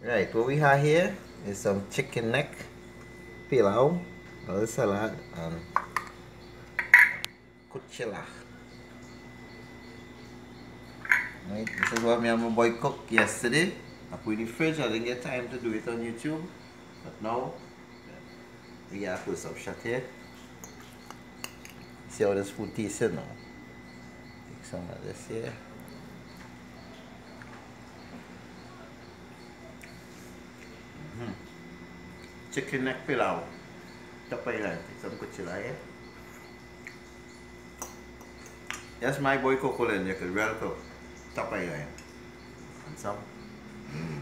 Right, what we have here is some chicken neck, peleau, a salad, and kuchila. Right, this is what me and my boy cooked yesterday. I put in the fridge, I didn't get time to do it on YouTube. But now, we have put some shot here. See how this food tastes now. Take some of this here. Chicken neck peleau. Tapay lang. Take some kuchila here. That's my boy Coco Lin. You could well cook. Tapay lang. And some. Mm.